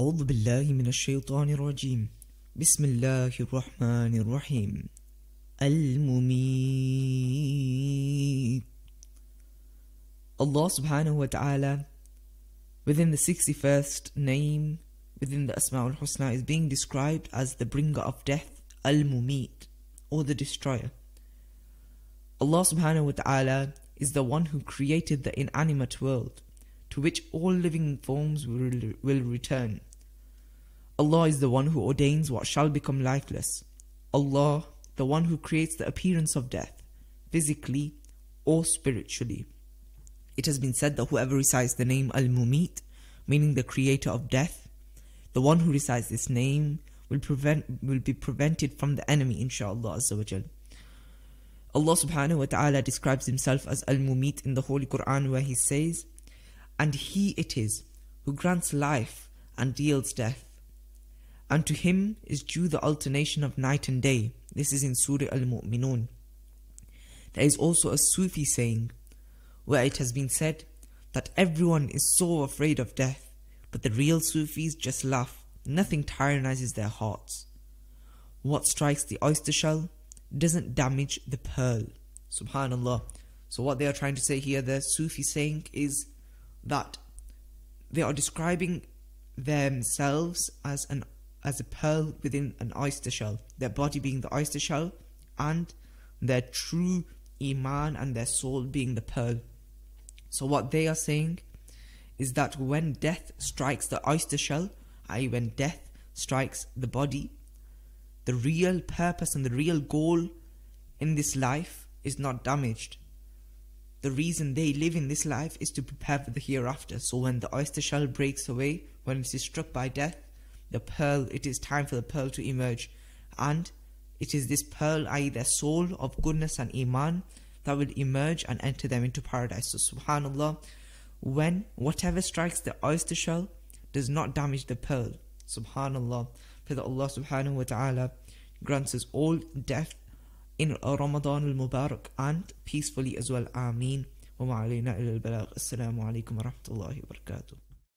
أعوذ بالله من الشيطان الرجيم بسم الله الرحمن الرحيم المميت Allah subhanahu wa ta'ala within the 61st name within the Asma'ul Husna is being described as the bringer of death Al-Mumit or the destroyer Allah subhanahu wa ta'ala is the one who created the inanimate world to which all living forms will, will return. Allah is the one who ordains what shall become lifeless. Allah, the one who creates the appearance of death, physically or spiritually. It has been said that whoever recites the name Al Mumit, meaning the creator of death, the one who recites this name will prevent will be prevented from the enemy, inshallah. Allah subhanahu wa ta'ala describes himself as Al Mumit in the Holy Quran where he says, and He it is who grants life and deals death. And to Him is due the alternation of night and day. This is in Surah Al Mu'minun. There is also a Sufi saying where it has been said that everyone is so afraid of death, but the real Sufis just laugh. Nothing tyrannizes their hearts. What strikes the oyster shell doesn't damage the pearl. Subhanallah. So, what they are trying to say here, the Sufi saying is that they are describing themselves as an as a pearl within an oyster shell, their body being the oyster shell, and their true iman and their soul being the pearl. So what they are saying is that when death strikes the oyster shell, i.e., when death strikes the body, the real purpose and the real goal in this life is not damaged the reason they live in this life is to prepare for the hereafter. So when the oyster shell breaks away, when it is struck by death, the pearl, it is time for the pearl to emerge. And it is this pearl, i.e., their soul of goodness and iman, that will emerge and enter them into paradise. So, subhanAllah, when whatever strikes the oyster shell does not damage the pearl. Subhanallah. Pray that Allah subhanahu wa ta'ala grants us all death in Ramadan al-Mubarak and peacefully as well. Ameen. وما علينا إلا البلاغ السلام عليكم ورحمة الله وبركاته